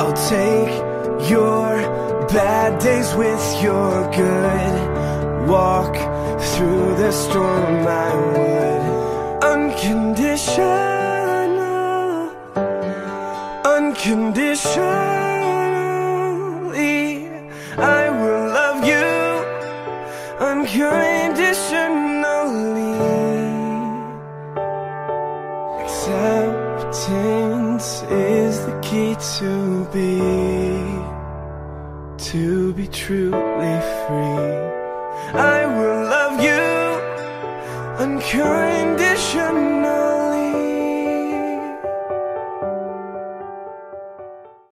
I'll take your bad days with your good. Walk through the storm, I would. Unconditional, unconditionally, I will love you unconditionally. Acceptance is the key to be, to be truly free. I will love you unconditionally.